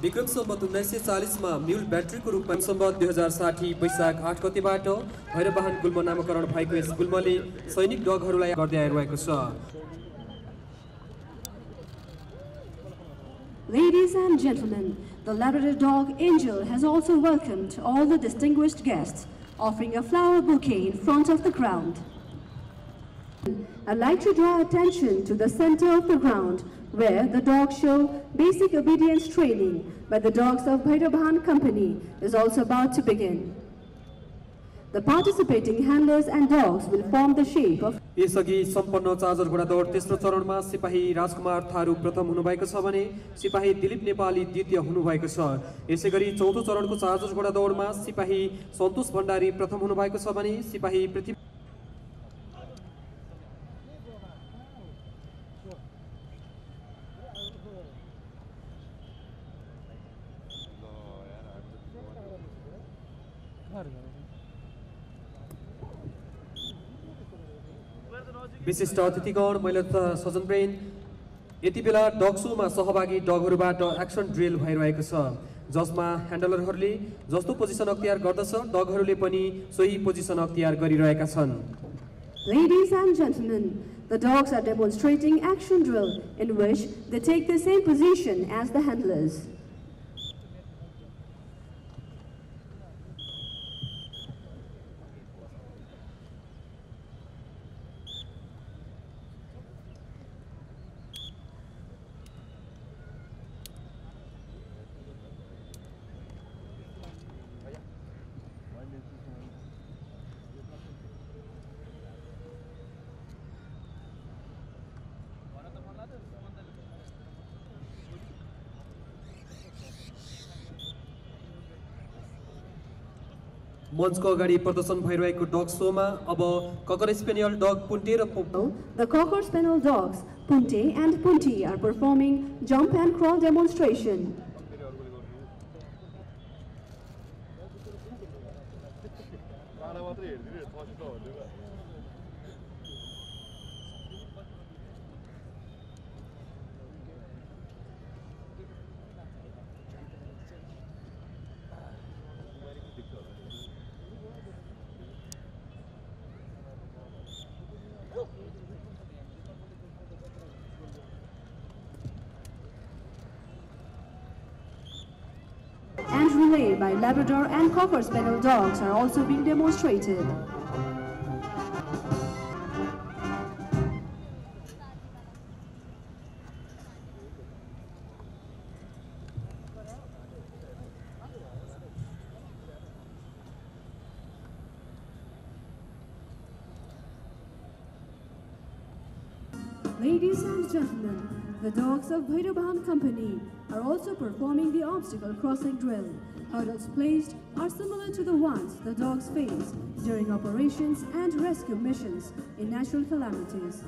विक्रम सम्बत उन्नाइस सय चालिसमा म्युल ब्याट्रीको रूपमा सम्बत दुई हजार साठी वैशाख आठ गतिबाट भैरवाहन गुल्म नामकरण भएको यस गुल्मले सैनिक डगहरूलाई गर्दै आइरहेको छ Ladies and gentlemen, the Labrador dog Angel has also welcomed all the distinguished guests, offering a flower bouquet in front of the ground. I'd like to draw attention to the center of the ground where the dogs show basic obedience training by the dogs of Bhairabhan Company is also about to begin. The participating handlers and dogs will form the shape of यसअघि सम्पन्न charger घोडा दौड तेस्रो चरणमा सिपाही राजकुमार थारू प्रथम हुनुभएको छ भने सिपाही दिलीप नेपाली द्वितीय हुनुभएको छ यसै गरी चौथो चरणको चार्जर घोडा दौडमा सिपाही सन्तोष भण्डारी प्रथम हुनुभएको छ भने सिपाही पृथ्वी विशिष्ट अतिथिगण महिला तथा सजन ब्रेन यति बेला डग सोमा सहभागी डगहरूबाट एक्सन ड्रिल भइरहेको छ जसमा ह्यान्डलरहरूले जस्तो पोजिसन अख्तियार गर्दछ डगहरूले पनि सोही पोजिसन अख्तियार गरिरहेका छन् Ladies and gentlemen, the dogs are demonstrating action drill in which they take the same position as the handlers. मञ्चको अगाडि प्रदर्शन भइरहेको डग सोमा अब cocker spaniel dog पुन्टे raw the cocker spaniel dogs Punte and Punti are performing jump and crawl demonstration मात्रै हेरिदिनु play by Labrador and Cocker Spaniel dogs are also being demonstrated. Ladies and gentlemen, the dogs of Bhairabhan Company are also performing the obstacle crossing drill. Hurdles placed are similar to the ones the dogs face during operations and rescue missions in natural calamities.